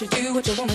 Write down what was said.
you do what you want.